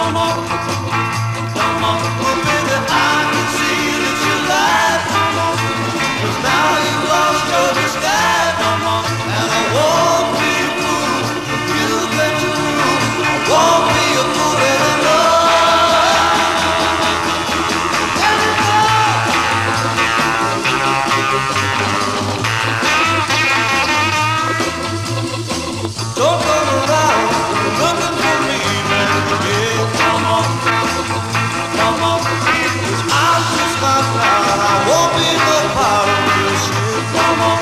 no more. Open the come on.